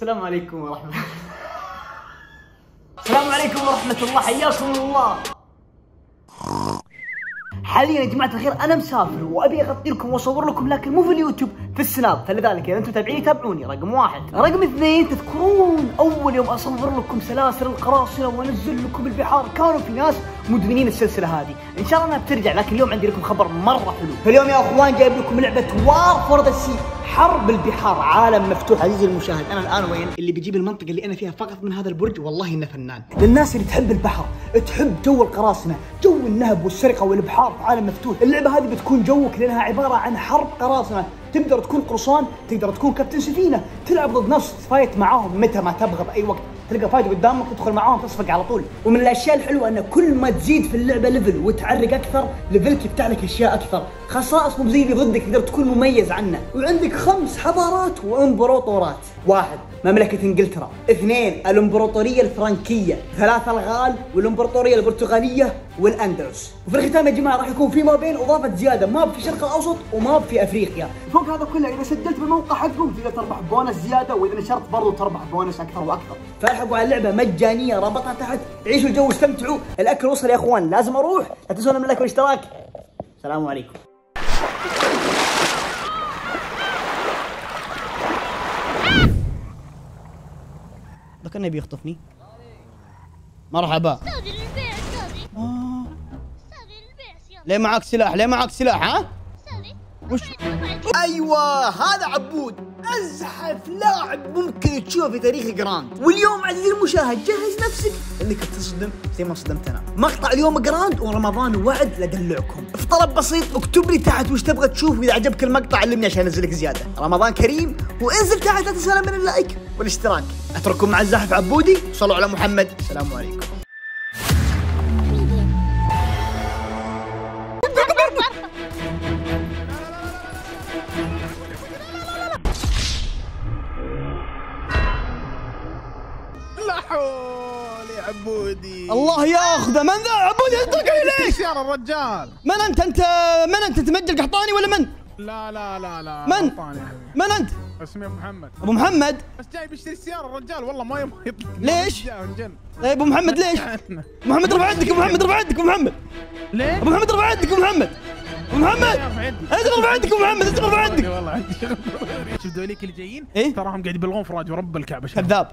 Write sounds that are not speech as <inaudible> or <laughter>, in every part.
السلام عليكم ورحمة الله. السلام عليكم ورحمة الله حياكم الله. حاليا يا جماعة الخير أنا مسافر وأبي أغطي لكم وأصور لكم لكن مو في اليوتيوب في السناب. فلذلك إذا أنتم متابعيني تابعوني. رقم واحد. رقم اثنين تذكرون أول يوم أصور لكم سلاسل القراصنة وأنزل لكم البحار. كانوا في ناس مدمنين السلسلة هذه. إن شاء الله أنها بترجع لكن اليوم عندي لكم خبر مرة حلو. فاليوم يا أخوان جايب لكم لعبة War for the Sea حرب البحار عالم مفتوح. عزيزي المشاهد أنا الآن وين؟ اللي بيجيب المنطقة اللي أنا فيها فقط من هذا البرج والله إنه فنان. للناس اللي تحب البحر تحب جو القراصنة جو النهب والسرقة والبحار في عالم مفتوح اللعبة هذه بتكون جوك لأنها عبارة عن حرب قراصنة. تقدر تكون قرصان تقدر تكون كابتن سفينة تلعب ضد ناس تفايت معاهم متى ما تبغى بأي وقت. تلقى fight قدامك تدخل معاهم تصفق على طول. ومن الأشياء الحلوة أن كل ما تزيد في اللعبة level وتعرق أكثر level ك يفتح لك اشياء أكثر. خصائص مو زي اللي ضدك تقدر تكون مميز عنه. وعندك خمس حضارات وإمبراطورات. واحد مملكة إنجلترا. اثنين الإمبراطورية الفرنكية. ثلاثة الغال. والإمبراطورية البرتغالية والأندلس. وفي الختام يا جماعة راح يكون في مابين إضافة زيادة. map في الشرق الأوسط و map في أفريقيا. فوق هذا كله إذا سجلت بالموقع حقهم تقدر تربح بونس زيادة وإذا نشرت برضو تربح بونس أكثر وأكثر. فالحقوا على اللعبة مجانية رابطها تحت. عيشوا الجو واستمتعوا. الأكل وصل يا إخوان لازم أروح. لا تنسون من ال like والاشتراك. السلام عليكم. ده كان يبي يخطفني مرحبا. آه. ليه معك سلاح؟ ليه معك سلاح؟ ها؟ وش؟ أيوه هذا عبود. أزحف لاعب ممكن تشوفه في تاريخ Grand. واليوم عزيزي المشاهد جهز نفسك انك تصدم زي ما صدمت أنا مقطع اليوم Grand ورمضان وعد لادلعكم في طلب بسيط اكتب لي تحت وش تبغى تشوف وإذا عجبك المقطع علمني عشان أنزلك زيادة. رمضان كريم وانزل تحت لا تنسى من ال like والاشتراك. أترككم مع الزحف عبودي. صلوا على محمد. السلام عليكم. ياخذه من ذا؟ عبودي <laughs> اتركني ليش سيارة الرجال. من أنت؟ أنت من أنت؟ تمجل قحطاني ولا من؟ لا لا لا لا من؟ يا. من أنت؟ اسمي أبو محمد. أبو محمد؟ بس جاي بيشتري السيارة الرجال والله ما يبغى ليش؟ طيب أبو محمد ليش؟ محمد رفع عندك أبو محمد رفع عندك أبو محمد. ليه؟ أبو محمد رفع عندك أبو محمد. محمد رفع عندك محمد انت رفع عندك والله عندي شغل شوف ذوليك اللي جايين إيه؟ تراهم قاعد يبلغون فراج ورب الكعبة شوف. كذاب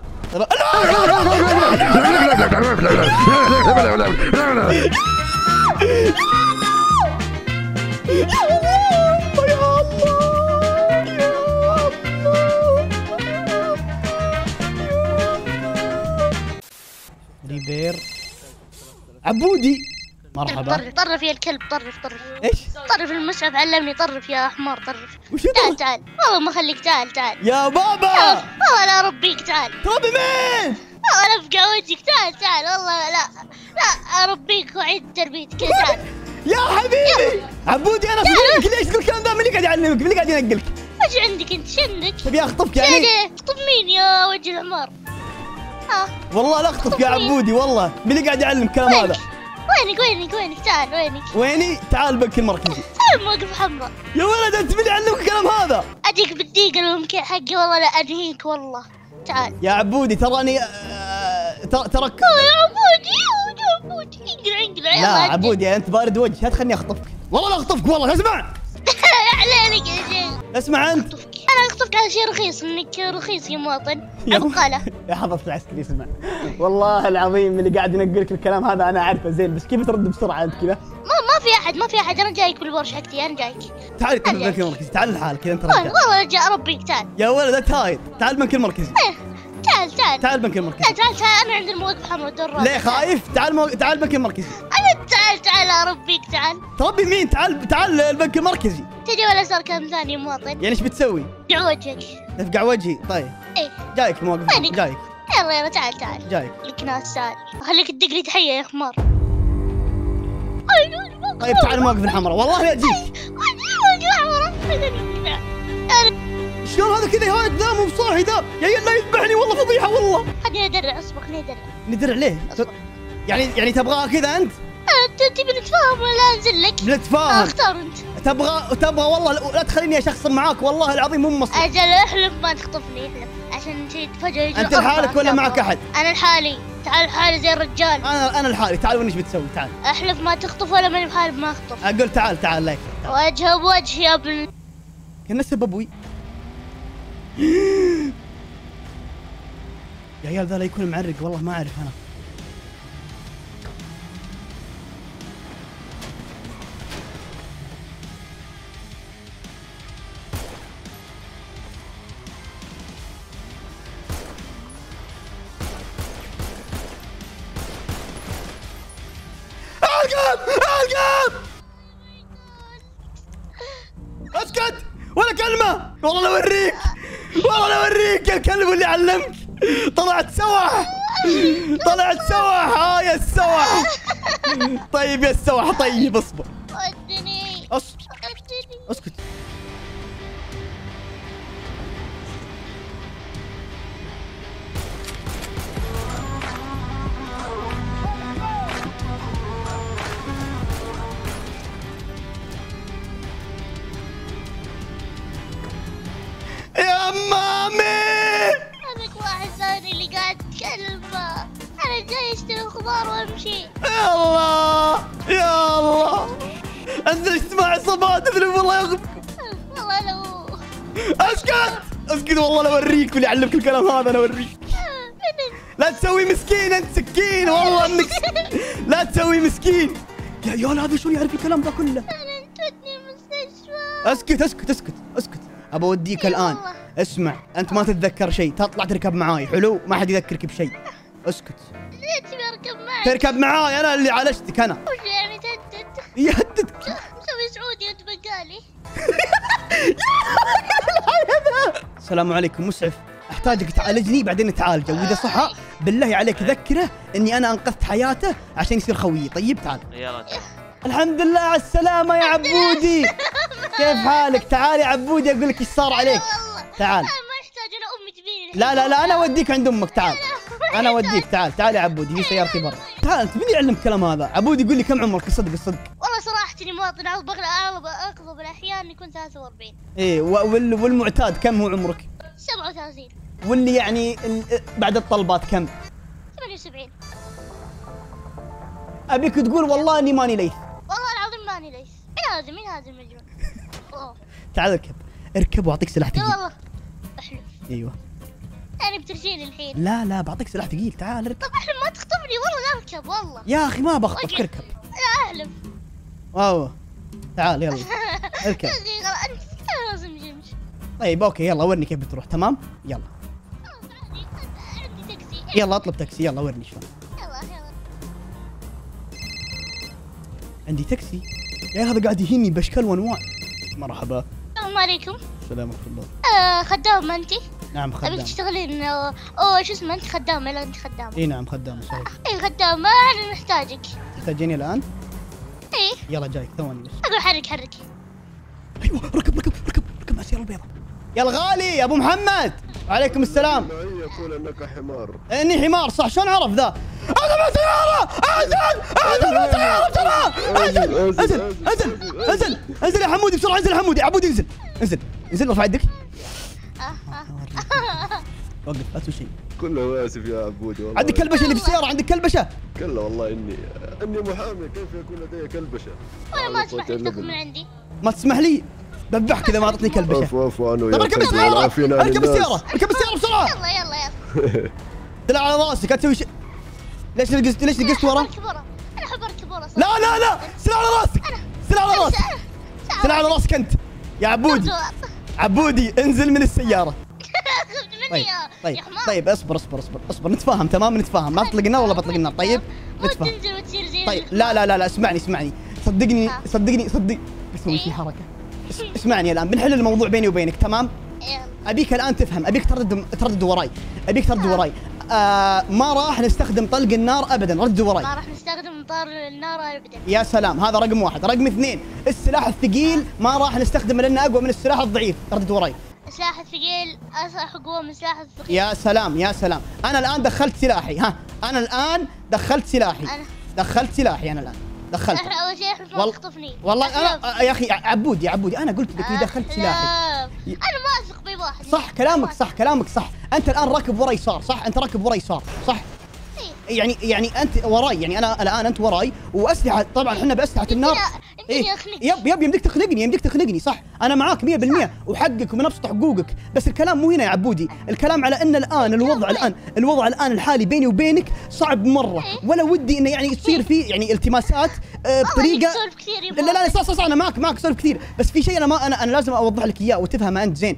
ريبير عبودي مرحبا. طرف طرف يا الكلب طرف طرف. إيش؟ طرف المسعف علمني طرف يا حمار طرف. وش تعال؟ تعال. والله ما اخليك تعال تعال. يا بابا! والله لا أربيك تعال. تربي مين؟ والله افقع وجهك تعال تعال. والله لا لا أربيك وأعيد تربيتك تعال. يا حبيبي! عبودي أنا صديقك ليش تقول الكلام ذا من اللي قاعد يعلمك؟ من اللي قاعد ينقلك؟ وش عندك أنت؟ شو عندك؟ تبي اخطفك يعني؟ يعني طب مين يا وجه الحمار؟ ها؟ والله لا اخطفك يا عبودي والله. من اللي قاعد يعلم الكلام؟ هذا؟ وينك وينك وينك؟ تعال وينك؟ ويني؟ تعال بنك المركزي تعال موقف حمراء يا ولد أنت من يعلمك الكلام هذا؟ اديك بالدقيقة الممكن حقي والله لا انهيك والله. تعال. يا عبودي تراني آه، ترك يا عبودي يا عبودي انقلع انقلع لا. عبودي أنت بارد وجه لا تخليني أخطفك. والله لا أخطفك والله اسمع. <laughs> عليك يا شيخ اسمع أنت. أخطفك على شيء رخيص إنك رخيص يا مواطن. عبقالة يا حضرة العسكري اسمع والله العظيم اللي قاعد ينقل لك الكلام هذا أنا عارفه زين بس كيف ترد بسرعة أنت كذا؟ ما ما في احد ما في أحد. أنا جايك بالبرج حقتي أنا جايك. تعال تعال أجل. بنك المركزي تعال لحالك كذا أنت والله جاء اربيك تعال. يا ولد أنت هايط تعال بنك المركزي إيه، تعال تعال. تعال بنك تعال المركزي تعال تعال أنا عند الموقف حمراء دور ليه خايف؟ تعال مو... تعال بنك المركزي أنا تعال تعال اربيك تعال. تربي مين؟ تعال تعال البنك المركزي. تدري ولا صار كلام ثاني مواطن؟ يعني إيش بتسوي؟ دع وجهك. تفقع وجهي طيب. إيه. جايك موقف؟ جايك. يلا يلا تعال تعال. جايك. لك ناس تعال خليك تدق لي تحية يا حمار. طيب تعال موقف الحمراء. والله يجيك شلون هذا كذا؟ هايط ذا مو بصاحي ذا. يا لا يذبحني والله فضيحة والله. خليني أدرع اصبر خليني أدرع. ندرع ليه؟ يعني يعني تبغاها كذا أنت؟ تبي نتفاهم ولا أنزل لك؟ نتفاهم أختار أنت. تبغى تبغى والله لا تخليني اشخصن معاك والله العظيم مو مصلحة أجل احلف ما تخطفني احلف عشان شي فجأة أنت لحالك ولا معك أحد؟ أنا لحالي. تعال لحالي زي الرجال. أنا أنا لحالي. تعال وين إيش بتسوي؟ تعال. أحلف ما تخطف ولا ماني بحالي ما أخطف. أقول تعال تعال لا. وجهه بوجه يا ابن كنا أبوي. <gasps> يا عيال ذا لا يكون معرق والله ما أعرف أنا. طلعت سوح طلعت سوح آه يا السوح طيب يا السوح طيب اصبر. ودني اسكت أسكت. يا مامي هذاك واحد ثاني اللي قاعد يتكلم. أنا جاي أشتري خضار وأمشي. يا الله يا الله. انزل اجتماع صباح تدري والله ياخذكم والله لو أسكت. أسكت والله لو أوريك واللي يعلمك الكلام هذا أنا أوريك. من لا تسوي مسكين أنت سكين. والله انك لا تسوي مسكين. يا عيال هذا شو يعرف الكلام ذا كله؟ أنا تودني المستشفى أسكت أسكت أسكت أسكت. ابى أوديك يا الآن. الله. اسمع أنت ما تتذكر شيء. تطلع تركب معاي حلو؟ ما حد يذكرك بشيء. اسكت. ليه تبي اركب معك؟ تركب معاي أنا اللي عالجتك أنا. وش يعني تهدد؟ يهددك. مسوي <laughs> سعودي انت بقالي <laughs> السلام عليكم مسعف. أحتاجك تعالجني بعدين نتعالجه. وإذا صح بالله عليك ذكره إني أنا أنقذت حياته عشان يصير خويي. طيب تعال. يلا. الحمد لله على السلامة يا عبودي. <laughs> كيف حالك؟ تعال يا عبودي أقول لك إيش صار عليك. والله تعال. ما يحتاج أنا أمي تبيني لا لا لا أنا أوديك عند أمك تعال أنا أوديك تعال تعال يا عبودي في سيارتي برا. تعال أنت مين يعلم الكلام هذا؟ عبودي يقول لي كم عمرك الصدق الصدق والله صراحة إني مواطن اغلب الأحيان يكون 43 إيه والمعتاد كم هو عمرك؟ 37 واللي يعني بعد الطلبات كم؟ 78 أبيك تقول والله إني ماني ليث. والله العظيم ماني ليس مين هذا؟ مين هذا المجنون؟ <laughs> تعال اركب. اركب واعطيك سلاح لا ثقيل والله احلف أيوه. يعني بترجيني الحين. لا لا بعطيك سلاح ثقيل تعال أركب. طب احلف ما تخطبني والله لا أركب والله. يا أخي ما بخطفك. اركب. لا احلف واو. تعال يلا. <laughs> اركب. لازم طيب okay يلا ورني كيف بتروح تمام؟ يلا. عندي تاكسي يلا أطلب تاكسي يلا ورني شلون يلا يلا. عندي تاكسي. يا هذا قاعد يهيني بأشكال وأنواع. مرحبا. السلام عليكم السلام ورحمه الله آه خدامة انت نعم ابيك خدام تشتغلين آه، اوه شو اسمه انت خدامة لا انت خدامة اي نعم خدام صحيح اي خدامة أنا نحتاجك تحتاجيني الان اي يلا جايك ثواني بس أقول حرك حرك أيوه ركب ركب ركب ركب مع السياره البيضاء يا الغالي يا ابو محمد وعليكم السلام. يقول انك حمار. اني حمار صح شلون عرف ذا؟ انزل من السياره انزل انزل من السياره بسرعة! انزل انزل انزل انزل انزل يا حمودي بسرعة انزل يا حمودي يا عبودي انزل انزل انزل ارفع يدك. وقف لا تسوي شيء. كله آسف يا عبودي والله. عندك كلبشة اللي في السيارة؟ عندك كلبشة؟ كلا والله اني إني محامي كيف يكون لدي كلبشة؟ وأنا ما أسمح لك إلا تاخذ من. عندي. ما تسمح لي؟ بذبحك إذا ما أعطتني كلبشه عفو عفو عنه طب يا اركب كلب السيارة. اركب. السيارة. اركب السيارة بسرعة. يلا يلا يلا. <laughs> طلع على راسك لا تسوي شيء. ليش نقصت ليش نقصت ورا؟ أنا احب اركب ورا صراحة. لا لا لا. سلع على راسك سلع على راسك سلع على رأسك أنت. يا عبودي. <laughs> عبودي انزل من السيارة. طيب يا طيب. طيب اصبر اصبر اصبر اصبر. نتفاهم تمام؟ نتفاهم. ما تطلق النار ولا بطلق النار طيب نتفاهم. تنزل وتصير زي طيب. لا لا لا لا. اسمعني اسمعني. صدقني. صدقني صدق بسوي في إيه. حركه اسمعني الآن بنحل الموضوع بيني وبينك تمام؟ يلا. أبيك الآن تفهم أبيك تردد تردد وراي أبيك تردد وراي. آه ما راح نستخدم طلق النار ابدا ردد وراي. ما راح نستخدم مطار النار ابدا. يا سلام هذا رقم واحد. رقم اثنين السلاح الثقيل ما راح نستخدمه لأنه أقوى من السلاح الضعيف. ردد وراي. سلاح الثقيل اصح أقوى من سلاح الثقيل. يا سلام يا سلام. أنا الآن دخلت سلاحي ها. أنا الآن دخلت سلاحي. أنا. دخلت سلاحي أنا الآن. دخلت. إحنا أول شيء احلف ما والله- تخطفني والله. أنا يا أخي عبودي يا عبودي. أنا قلت لك إني دخلت سلاحي. أنا ما أثق باي واحد صح كلامك صح كلامك صح. أنت الآن راكب ورا يسار صح؟ أنت راكب ورا يسار صح؟ إيه. يعني يعني أنت وراي يعني أنا الآن أنت وراي واسلحه طبعا إحنا بأسلحة النار. اخنق يب يب يمديك تخنقني يمديك تخنقني صح أنا معاك 100% وحقك ومن ابسط حقوقك بس الكلام مو هنا يا عبودي الكلام على ان الان الوضع الان الوضع الان الحالي بيني وبينك صعب مره ولا ودي انه يعني تصير في يعني التماسات آه، بطريقه لا لا لا صح صح صح أنا معك معك سولف كثير بس في شيء أنا ما أنا أنا لازم اوضح لك اياه وتفهمه انت زين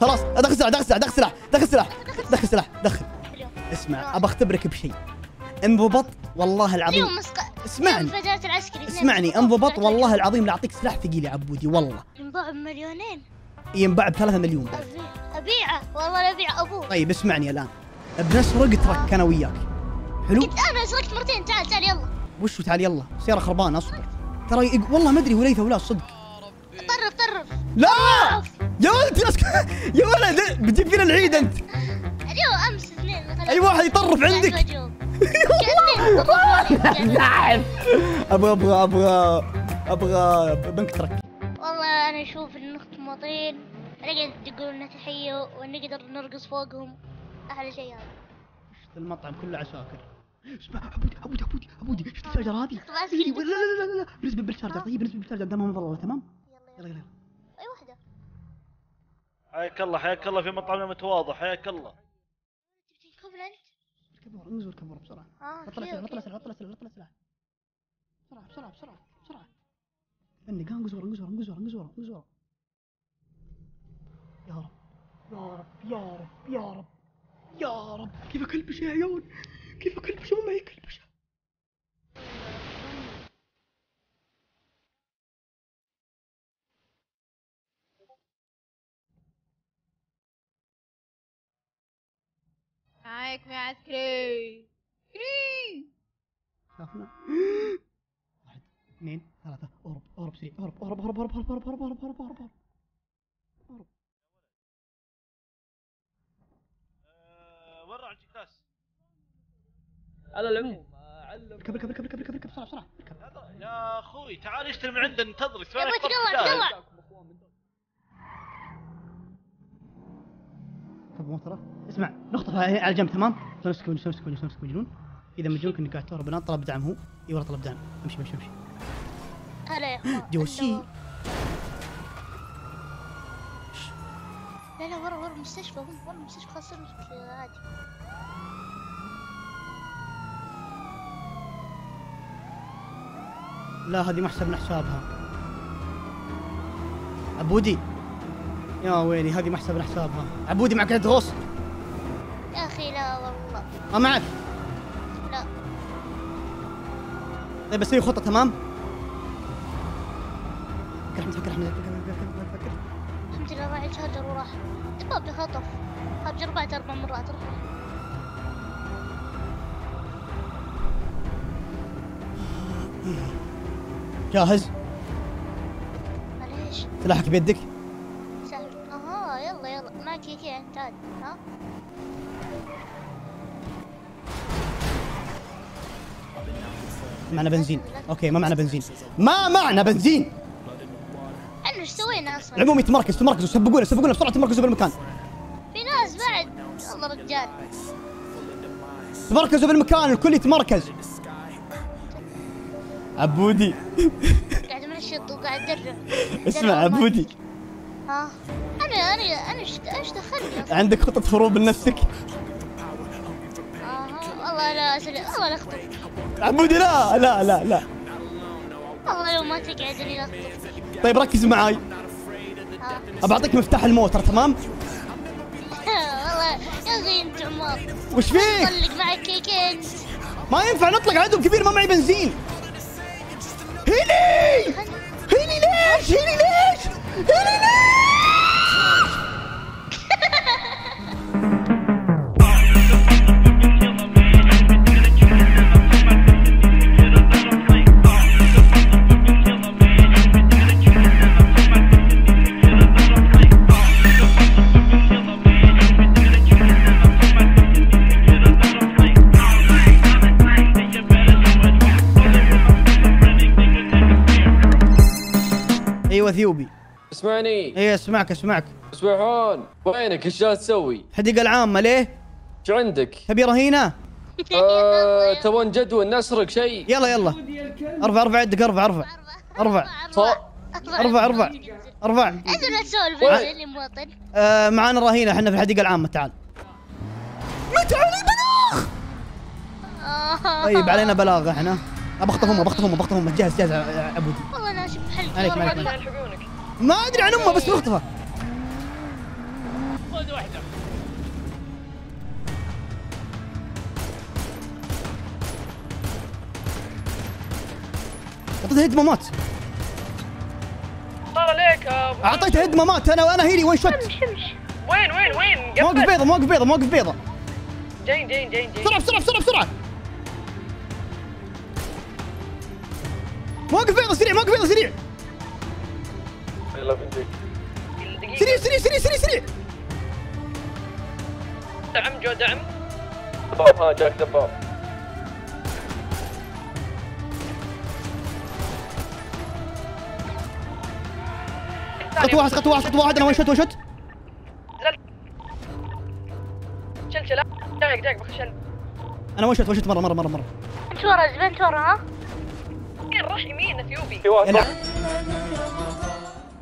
خلاص دخل سلاح دخل سلاح دخل سلاح دخل سلاح دخل سلاح دخل. اسمع ابى أختبرك بشيء. انضبط والله العظيم. اسمعني. اسمعني انضبط والله العظيم لا أعطيك سلاح ثقيل يا عبودي والله. ينباع بمليونين. ينباع بثلاثة مليون. أبيعه والله أبيع أبوه. طيب اسمعني الآن. بنسرق ترك أنا وياك. حلو؟ قلت أنا سرقت مرتين تعال تعال يلا. وشو تعال يلا. سيارة خربانة أصبر. ترى والله ما أدري وليث ولا صدق. طرف طرف لا! يا ولد يا ولد بتجيب فينا العيد أنت. اليوم أمس اثنين أي واحد يطرف عندك. عندك <laughs> أبغى أبغى أبغى أبغى بنك ترك. والله أنا أشوف النخت مطين نقدر تقول لنا تحية ونقدر نرقص فوقهم. أحلى شيء هذا. المطعم كله عساكر اسمع عبودي عبودي عبودي عبودي شفت الشارجر هذه؟ إيه، لا لا لا لا لا. بالنسبة بالشارجر طيب بالنسبة بالشارجر. دامها مظلله تمام؟ يلا يلا. أي واحدة حياك الله حياك الله في مطعمنا متواضع حياك الله. تبي كوفلنت؟ كبر انزل كبر بسرعة. آه أوكي، سلاح أوكي. سلاح بطلع سلاح بطلع سلاح بسرعة بسرعة بسرعة بسرعة. اني انقز ورا انقز ورا انقز ورا انقز ورا انقز ورا يا رب يا رب يا رب يا رب يا رب. كيف اكلبش يا عيون كيف اكلبش ما معي كلبش معاكم يا عسكري شافنا واحد اثنين ثلاثة اهرب اهرب سريع اهرب اهرب اهرب اهرب اهرب اهرب اهرب اهرب اهرب اهرب اهرب وين راح الجكتاس؟ على العموم اركب اركب اركب اركب اركب بسرعة بسرعة يا أخوي تعال اشتري من عندنا انتظر إيش يا فيك أبوي تقلع تقلع. اركب موترة اسمع نخطف على على جنب تمام؟ نمسك نمسك نمسك نمسك مجنون إذا مجنون كنا قاعد تهرب الان طلب دعم هو. إي والله طلب دعم. امشي امشي امشي. هلا يا أخوان. جوسي لا لا ورا ورا المستشفى هم ورا المستشفى خاصة عادي. لا هذه ما حسبنا حسابها. عبودي. يا ويلي هذه ما حسبنا حسابها عبودي معك عد غوص يا أخي لا والله. ما معك؟ لا. طيب أسوي خطة تمام؟ فكر احمد فكر احمد فكر فكر فكر الحمد لله راعي شارجر وراح الباب بخطف. هاب جربعت أربع مرات رفع جاهز؟ معليش. سلاحك بيدك؟ معنا بنزين. أوكي ما معنا بنزين. ما معنا بنزين. إحنا إيش سوينا أصلا؟ العموم يتمركز تمركزوا سبقونا سبقونا بسرعة تمركزوا بالمكان. في ناس بعد. والله رجال. تمركزوا بالمكان الكل يتمركز. عبودي. قاعد منشط وقاعد أدرب. اسمع عبودي. ها؟ أنا أنا أنا إيش دخلني عندك خطة هروب لنفسك أها والله لا اسلم والله لا اخطف عبودي لا لا لا لا. والله لو ما تقعد لي اخطف طيب ركز معاي. ها أبى أعطيك مفتاح الموتر تمام؟ والله يا أخي أنت عمار وش فيك؟ طلق معك كيكين ما ينفع نطلق عدو كبير ما معي بنزين. هيلي! هيلي ليش؟ هيلي ليش؟ هيلي ليش؟ أيوه ثيوبي اسمعني. إيه أسمعك أسمعك. أسمعون. وينك؟ إيش جالس تسوي؟ حديقة العامة ليه؟ إيش عندك؟ تبي رهينة؟ آه، تبون جدول نسرق شيء؟ يلا يلا. ارفع ارفع يدك ارفع ارفع. ارفع. ارفع ارفع. ارفع يا مواطن. آه معانا رهينة إحنا في الحديقة العامة تعال. متى علي بلاغ؟ آه. طيب علينا بلاغ إحنا. بخطفهم بخطفهم بخطفهم جهز جهز عبودي والله ناشف حلقي عليك والله عليك ما- عليك. ما أدري عن أمه بس بخطفه اعطيته هيد مات صار عليك اعطيته هيد مات أنا وأنا هيلي وين شوت وين وين وين؟ موقف بيضة موقف بيضة موقف بيضة. جايين جايين جايين بسرعة بسرعة بسرعة بسرعة. موقف بيضة سريع موقف بيضة سريع. يلا بنجيك سريع سريع سريع سريع سريع. دعم جو دعم. دباب ها جاك دباب خطوة واحد خطوة واحد خطوة واحد. أنا وين شوت وين شوت. شل شل جايك جايك بخشل أنا وين شوت وين شوت. مرة مرة مرة مرة. انت ورا انت ورا ها راح يمين أثيوبي. في يلا.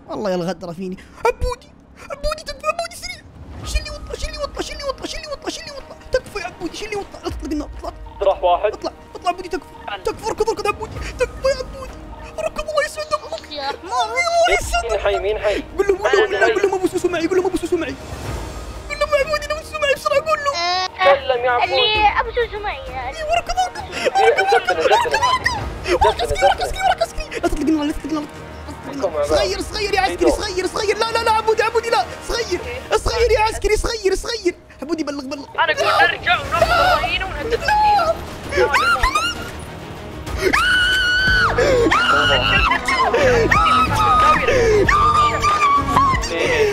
والله يا الغدره فيني. عبودي عبودي تكفى عبودي سريع. شيلني واطلع شيلني واطلع شيلني واطلع شيلني واطلع شيلني واطلع تكفى يا عبودي شيلني واطلع لا تطلق النار اطلع راح واحد. اطلع اطلع عبودي تكفى. تكفى اركض اركض عبودي. تكفى يا عبودي. اركض الله يسعدك يا الله يسعدك مين حي مين حي؟ قول له قول له قول له ما بوسوسوا معي قول له ما بوسوسوا معي. قول له ما عبودي ما بوسوسوا معي بسرعة قول له تكلم يا عبود. اللي ابو سوسو معي. أيوه اركض اركض. زبنا زبنا ورا كسكي ورا كسكي ورا كسكي لا تطلق النار لا تطلق النار صغير صغير يا عسكري صغير صغير. لا لا لا عبودي عبودي لا. صغير صغير يا عسكري صغير صغير. عبودي بلغ بلغ. أنا أقول نرجع ونرفض الرهينه ونهدد المدينة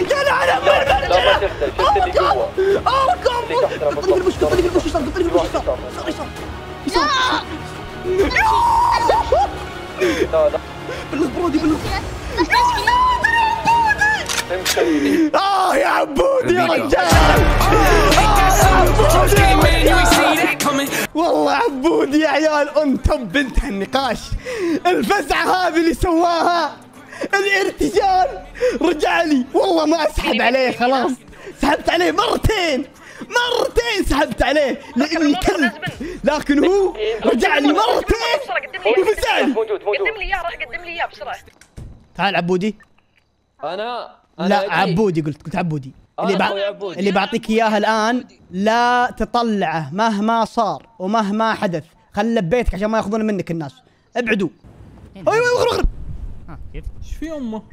يا لعنة وين لا ما تخدع شفت اللي جوا. اركض اللي تحت ترى قطني في البوش قطني في البوش يسار قطني في البوش يسار. يسار. يسار. لا لا. بلغ برودي بلغ آه يا عبودي يا رجال. والله عبودي يا عيال أنتم بنت النقاش. الفزعة هذه اللي سواها الارتجال. رجع لي والله ما أسحب عليه خلاص. سحبت عليه مرتين. مرتين سحبت عليه لاني كلب لكن هو رجع لي مرتين وفزعني موجود موجود. قدم لي اياه راح قدم لي اياه بسرعة. تعال عبودي. أنا أنا لا. عبودي قلت قلت عبودي. اللي, أنا بع... أخوي عبودي. اللي بعطيك إياها الآن لا تطلعه مهما صار ومهما حدث. خله ببيتك عشان ما ياخذون منك الناس. ابعدوا. أيوه أيوه اخرب إيش في أمه؟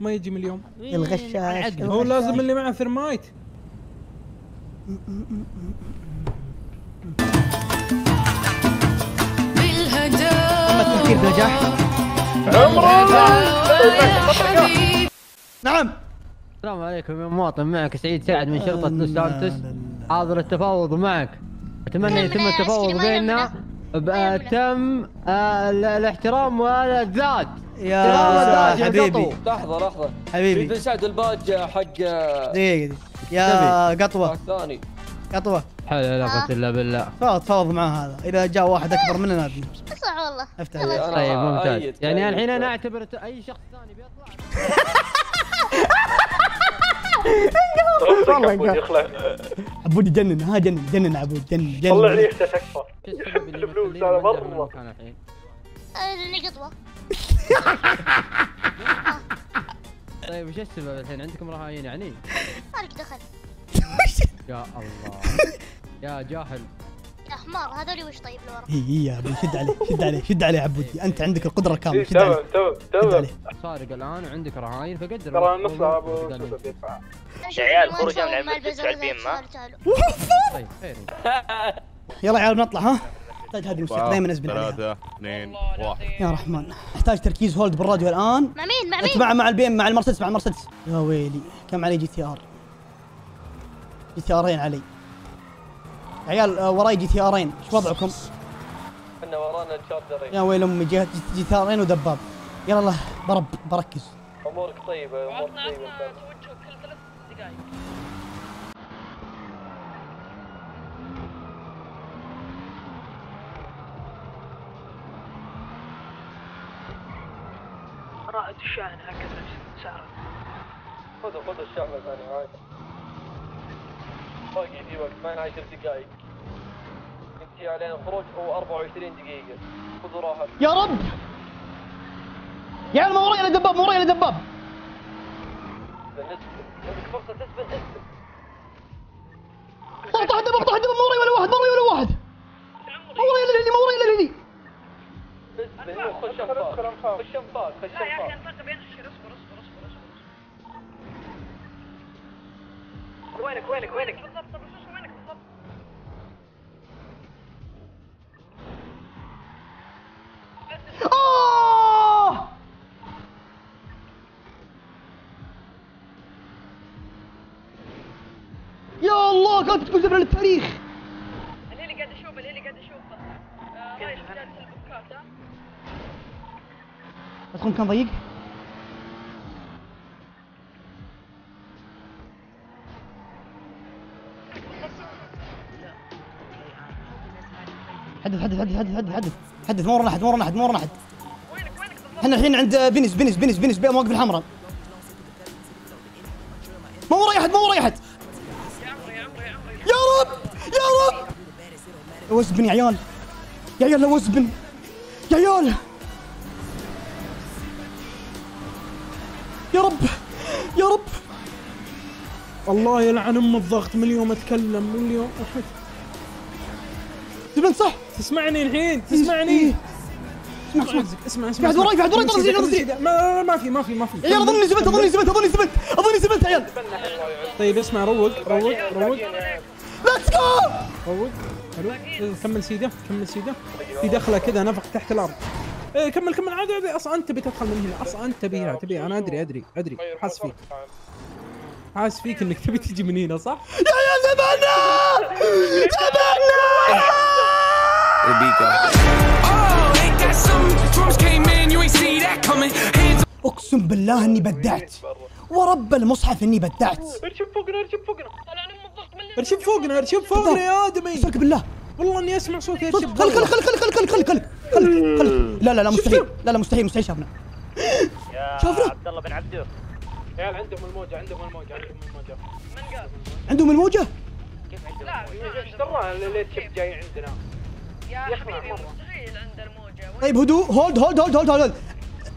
ما يجي من اليوم. الغشاش. هو لازم اللي معه ثرمايت تم التفكير بنجاح نعم. السلام عليكم يا مواطن معك سعيد سعد من شرطة لوس سانتوس. حاضر التفاوض معك. أتمنى يتم التفاوض بيننا. بتم آه، ال- الاحترام والذات يا يا حبيبي. لحظة لحظة. حبيبي. بن سعد الباج حق دقيقة دقيقة. يا قطوة. الثاني قطوة. حول ولا قوة إلا بالله. تفاوض تفاوض معاه هذا. إذا جاء واحد أكبر مننا صح والله. افتح طيب ممتاز. يعني. الحين أنا أعتبر ت- أي شخص ثاني بيطلع. <laughs> والله يخلع. عبودي جنن. ها جنن جنن عبود جنن جنن. طلع الفلوس. آه، لاني قطوة. <laughs> طيب وش السبب الحين؟ عندكم رهاين يعني؟ مالك دخل. يا الله. يا جاهل. يا حمار هذول وش طيب لورا؟ إي إي يا أبوي شد عليه شد عليه شد عليه يا عبودي. أنت عندك القدرة الكاملة شد عليه تمام تمام شد تمام عليه. سارق الآن وعندك رهاين فقدر ترى نص أبو يا عيال خروج تسع البيم ما؟ طيب خير. <laughs> يلا يا عيال بنطلع ها؟ احتاج هذه الموسيقى. دائما ازبن عليها. ثلاثة اثنين واحد. يا رحمن. احتاج تركيز hold بالراديو الآن. مع مين؟ مع مين؟ مع مع ال BM مع المرسيدس مع المرسيدس. يا ويلي. كم علي GTR؟ GTR ين علي. يا عيال آه، وراي GTR ين. إيش وضعكم؟ إحنا ورانا الشارجرين يا ويل أمي جي تي آرين ودباب. يلا الله برب بركز. أمورك طيبة أمورك طيبة توجه كل ثلاث دقائق رائد الشاحن هكذا سعره خذوا خذوا الشحنه ثانية عادي باقي في وقت ما 10 دقائق انت علينا الخروج هو 24 دقيقة. خذوا راحه يا رب! يا عيال ما وراي إلا دباب ما وراي إلا دباب. عندك تثبت اثبت طح طح دباب طح دباب ما وراي ولا واحد ما وراي ولا واحد. ما وراي إلا الهلي ما وراي إلا خش شنفاق خش شنفاق خش لا يا أخي شنفاق انطق بين الشير اصبر اصبر اصبر اصبر وينك وينك؟ وينك بالضبط آه! يا الله كانت تكون زبرة للتاريخ اللي اللي قاعد اشوفه اللي اللي قاعد اشوفه آه، رايح جالس البوكات ها ادخل مكان ضيق؟ حدث حدث حدث حدث حدث حدث حدث. ورانا أحد ورانا أحد وينك بالضبط إحنا الحين عند بنس بنس بنس بنس بي- مواقف الحمراء. ما وراي أحد ما وراي أحد. يا رب يا رب. وزبن يا عيال يا عيال وزبن يا عيال. الله يلعن أم الضغط من اليوم أتكلم من اليوم أحد. زبن صح؟ تسمعني الحين؟ إيه. تسمعني اسمع اسمع اسمع اسمع في أحد وراي، أحد وراي، كمل ضغط سيدة، زي- كمل سيدة. ما ما في ما في ما في. يا عيال اظني زبنت اظني زبنت اظني زبنت اظني زبنت يا عيال. طيب اسمع روق روق روق. let's go روق حلو إيه، كمل سيدة كمل سيدة. في دخلة كذا نفق تحت الأرض. إيه كمل كمل. عادي عادي. أصلا أنت تبي تدخل من هنا. أصلا أنت تبيها تبيها. أنا أدري أدري أدري. حاس فيك حاس فيك إنك تبي تجي من هنا صح؟ يا عيال زبنا زبنا أقسم بالله إني بدعت. ورب المصحف إني بدعت. ارشب فوقنا ارشب فوقنا. ارشب فوقنا ارشب فوقنا يا آدمي. صدق بالله. والله إني أسمع صوت خل يرشب خل خل فوقنا. خل خل خل خل خل خل خل لا لا لا مستحيل. لا لا مستحيل مستحيل شافنا. شافنا. عبد الله بن عبدو يا عيال عندهم الموجة عندهم الموجة عندهم الموجة. من قال؟ عندهم الموجة؟ لا إيش درانا الليت شيب جاي عندنا. يا حبيبي. مستحيل عند الموجة. طيب هدوء هولد هولد هولد هولد هولد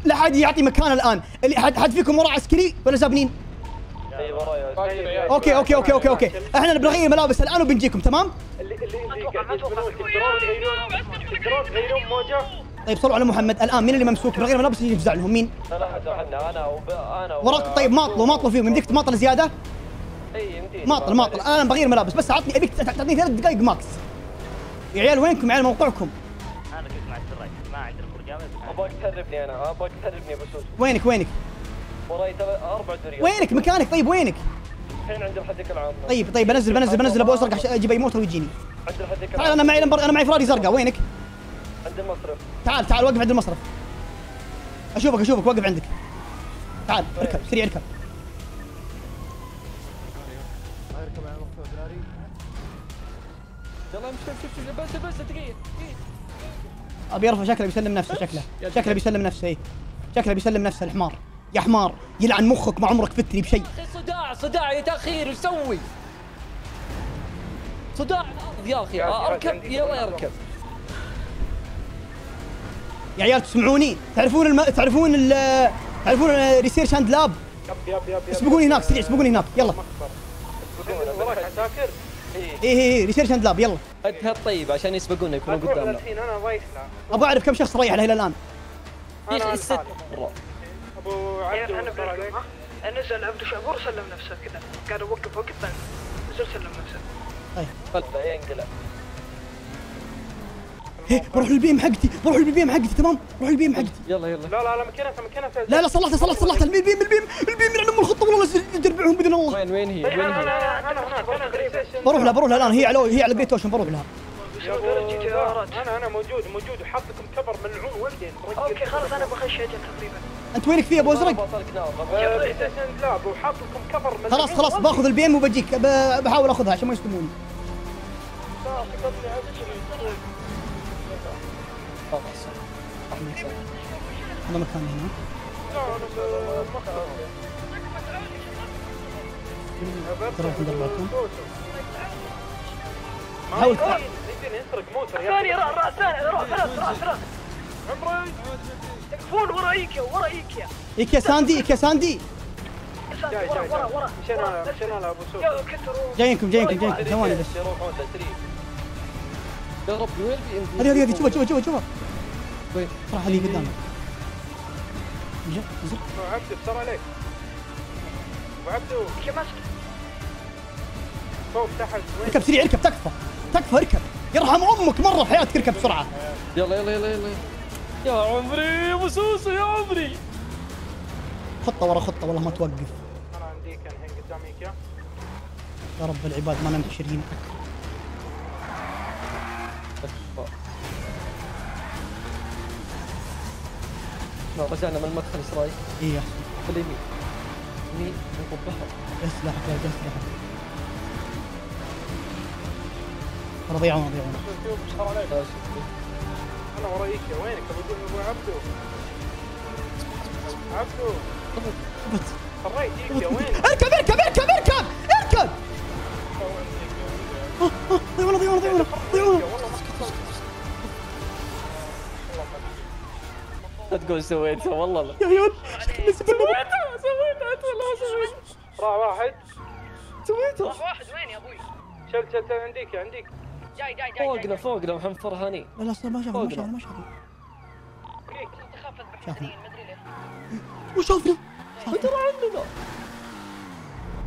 لا حد يعطي مكان الآن. اللي حد حد فيكم وراه عسكري ولا سابنين؟ اي ورايا أوكي أوكي أوكي أوكي. أوكي إحنا بنغير ملابس الآن وبنجيكم تمام؟ اللي اللي اللي قاعد يجبنون تقدرون تغيرون تقدرون تغيرون موجة؟ طيب صلوا على محمد. الآن مين اللي ممسوك؟ بنغير ملابس يجي يفزع لهم. مين؟ أنا وب... أنا وراك طيب ماطلوا ماطلوا فيهم. يمديك تماطل زيادة؟ اي يمديك ماطل ماطل. أنا بغير ملابس. بس عطني أبيك تعطيني ثلاث دقائق max. يا عيال وينكم يا عيال؟ موقعكم. أنا كنت مع السراج ما عندنا فرجامه ابغاك تهربني أنا ابغاك تهربني بسوس وينك وينك؟ وراي أربع دوريات وينك؟ مكانك. طيب وينك؟ الحين عند الحديقه العامه طيب طيب بنزل بنزل بنزل أبو أزرق أجيب أي موتر ويجيني. عند الحديقه أنا معي أنا معي فراري زرقاء. وينك؟ عند المصرف. تعال تعال وقف عند المصرف. أشوفك أشوفك وقف عندك. تعال اركب سريع اركب. يلا امشي امشي امشي. بس بس دقيقة أبي يرفع شكله بيسلم نفسه شكله. شكله بيسلم نفسه إيه. شكله بيسلم نفسه الحمار. يا حمار يلعن مخك ما عمرك فتني بشيء. صداع صداع يا تاخير أسوي؟ صداع يا أخي أركب يلا أركب. يا عيال تسمعوني؟ تعرفون الم... تعرفون ال... تعرفون research and lab yep yep yep yep اسبقوني هناك سريع اسبقوني هناك. يلا. وراك عساكر إيه إيه research and lab يلا. ادها الطيب عشان يسبقونا يكونوا قدامنا. الحين أنا رايح له أبغى أعرف كم شخص ريح له إلى الان الحالة. أبو عليكم. نزل عبد شعبور سلم نفسه كذا أوقف وقف بعدين نزل سلم نفسه. خلفه ينقلع إيه بروح للبي إم حقتي بروح للبي إم حقتي تمام؟ بروح للبي إم حقتي. يلا يلا. لا لا لا مكانها مكانها لا لا صلحتها صلحت صلحت البي ام البي إم البي ام الخطة والله نربعهم بإذن الله. وين وين هي؟ وين أنا هي؟ أنا أنا بروح لها بروح لها. الآن هي على هي على بيت اوشن بروح لها. أنا أنا موجود موجود. وحاط لكم كفر ملعون ولدين أوكي خلاص أنا بخش أجل تقريبا. أنت وينك في أبو أزرق؟ بلاي ستيشن لاب وحاط لكم كفر ملعون خلاص خلاص باخذ البي إم وبجيك. ب- بحاول أخذها عشان ما يصدموني هذا مكان هنا ترى عند اربعكم حاول يجيني يسرق موتر ثاني راح ثاني راح ثلاث راح ثلاث عمري تكفون ورا ايكيا ورا ايكيا ايك يا ساندي ايك يا ساندي جاي جاي ورا ورا مشينا مشينا لابو سوق جايينكم جايينكم جايينكم ثواني بس في هذه هذه هذه شوفها شوفها شوفها وين؟ راح اللي قدامك. جا نزل ابو عبدو افتر عليك. أبو عبدو. فوق تحت. اركب سريع اركب تكفى. تكفى اركب. يرحم أمك مرة حياتك اركب بسرعة. يلا يلا يلا يلا. يا عمري يا أبو سوسو يا عمري. خطة ورا خطة والله ما توقف. أنا عندي كان الحين قدامي يا رب العباد ما منتشرين رجعنا من المدخل إيش رايك؟ إيه احسن باليمين يمين نقوم بحر اسلحك يا رجال اسلحك ترى ضيعونا ضيعونا أنا ورايك يا وينك؟ أبو أبو عبدو عبدو ثبت خريت يا وينك. إركب إركب إركب إركب إركب. آه، آه، ضيعونا ضيعونا لا تقول سويتها والله لا. يا عيال سويتها سويتها انت لا سويت راح واحد. سويتها. واحد وين يا أبوي؟ شل شل شل عندك عندك. جاي جاي جاي فوقنا فوقنا محمد فرهاني. لا لا ما شافنا ما شافنا. ما مدري ليه وشافنا ترى عندنا.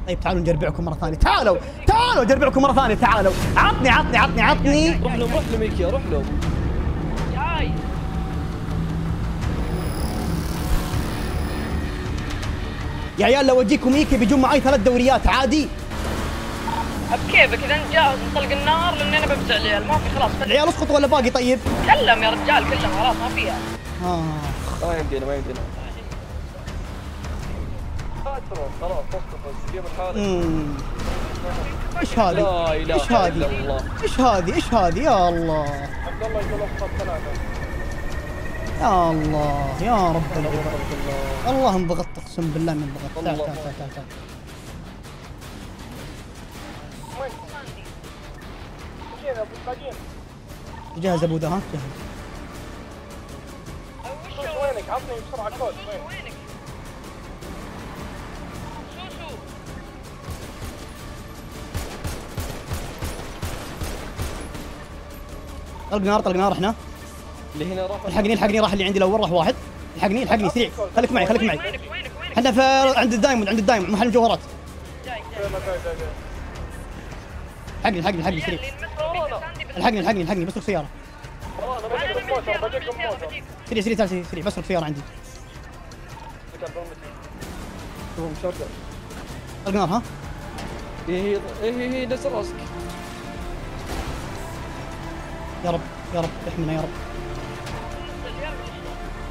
طيب تعالوا نجربعكم مرة ثانية. تعالوا تعالوا نجربعكم مرة ثانية. تعالوا. عطني عطني عطني عطني. روح لهم روح لهم ايكيا روح لهم. يا عيال لو أجيكم ايكي بيجون معي ثلاث دوريات عادي بكيفك إذا أنت جاهز نطلق النار لأن أنا بمزع العيال ما في خلاص العيال اسقطوا ولا باقي طيب؟ كلم يا رجال كلم خلاص ما فيها آه. ما يمدينا ما يمدينا خلاص اسقط. إيش هذه؟ إيش هذه؟ الله إيش هذه؟ إيش هذه؟ يا الله عبد الله يقول افضل ثلاثة يا الله يا رب العباد والله انضغطت اقسم بالله اني انضغطت تعال تعال تعال تعال تعال. جهز أبو ذا ها جهز وينك عطني بسرعة كود وينك طلق نار طلق نار إحنا. اللي هنا راح. الحقني الحقني راح اللي عندي الأول راح واحد. الحقني الحقني سريع خليك معي خليك معي. إحنا في عند ال diamond عند ال diamond محل المجوهرات الحقني الحقني الحقني سريع الحقني الحقني الحقني بسرق سياره سريع سريع تعال سريع بسرق سياره عندي. هو مشغل طلق نار ها؟ هي هي هي نفس راسك يا رب يا رب احمنا يا رب.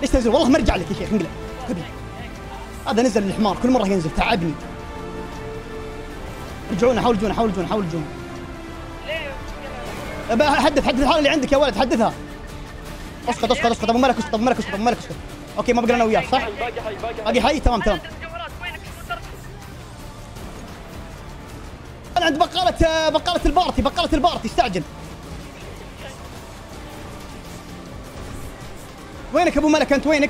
ليش تنزل والله ما ارجع لك يا شيخ انقلع. هذا نزل الحمار كل مرة ينزل تعبني. رجعونا حاول جونا حاول جونا حاول جونا. أبا حدث حدث الحاله اللي عندك يا ولد حدثها. اسقط اسقط اسقط أبو ملك اسقط أبو ملك اسقط أبو ملك اسقط. أوكي ما بقى أنا وياك صح؟ باقي حي باقي حي تمام تمام. أنا عند بقالة بقالة ال party بقالة ال party استعجل. وينك أبو ملك أنت وينك؟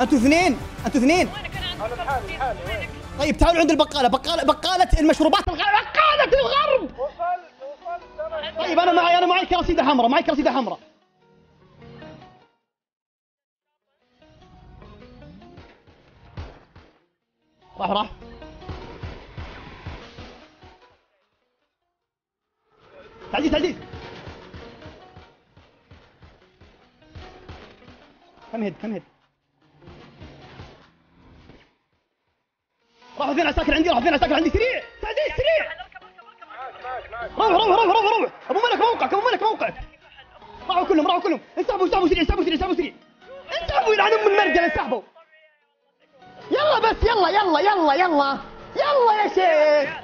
أنتوا اثنين أنتوا اثنين. أنا؟ طيب تعالوا عند البقالة بقالة بقالة المشروبات الغرب بقالة الغرب. وصلت وصلت طيب أنا معي أنا معي كراسيده حمراء معي كراسيده حمراء راح راح. تعزيز تعزيز. كم هيد كم هيد راحوا فين عساكر عندي راحوا فين عساكر عندي سريع. تعزيز سريع. روح روح روح روح روح. أبو ملك موقعك أبو ملك موقعك. راحوا كلهم راحوا كلهم. انسحبوا انسحبوا سريع انسحبوا سريع انسحبوا سريع. انسحبوا يلعن ام المرجل انسحبوا. يلا بس يلا يلا يلا يلا. يلا يا شيخ.